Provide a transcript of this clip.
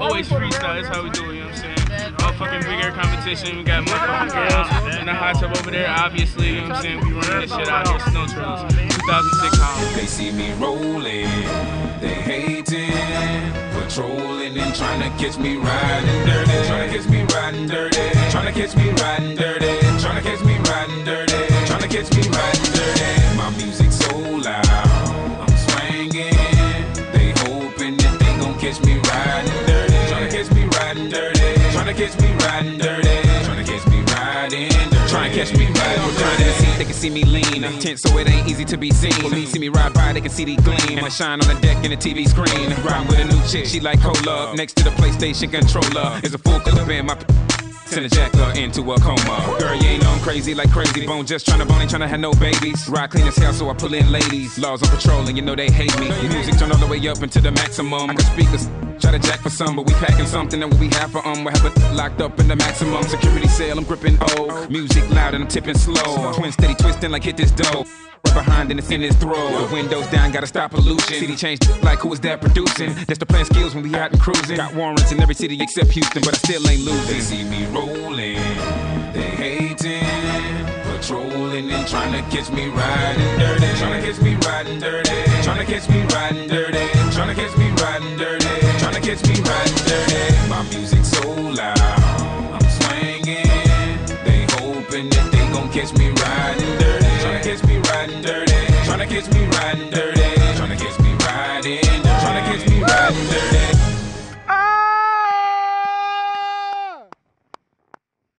always freestyle. That's how we do it. You know what I'm saying? All fucking big air competition. We got motherfucking girls in the hot tub over there. Obviously, you know what I'm saying? We running this shit out here. Snow Trails, 2006 Holland. They see me rolling, they hating, patrolling and trying to catch me riding dirty, trying to catch me riding dirty, trying to catch me riding dirty, dirty, to catch me riding dirty, trying to catch me riding dirty. Try and catch me riding, the seat, they can see me lean. I'm Tense, so it ain't easy to be seen. Police see me ride by, they can see the gleam. And I shine on the deck in the TV screen. Riding with a new chick, she like cola. Next to the PlayStation controller is a full clip in my. Send a jacker into a coma. Girl, you ain't know I'm crazy like crazy bone. Just tryna bone, ain't tryna have no babies. Ride clean as hell, so I pull in ladies. Laws on patrol, and you know they hate me. Music turn all the way up into the maximum. I can speak. Try to jack for some, but we packing something that we have for um. We have it locked up in the maximum security cell. I'm gripping O. Music loud and I'm tipping slow. Twin steady twisting like hit this dough. Right behind and it's in his throat. The windows down, gotta stop pollution. City changed like who is that producing? That's the plan skills when we out and cruising. Got warrants in every city except Houston, but I still ain't losing. They see me rolling, they hating, patrolling and trying to catch me riding dirty, trying to catch me riding dirty, trying to catch me riding dirty, gets me right dirty. My music so loud, I'm swinging. They hoping that they gon' catch me riding dirty. Tryna catch me riding dirty. Tryna catch me riding dirty. Tryna catch me riding. Tryna catch me riding dirty.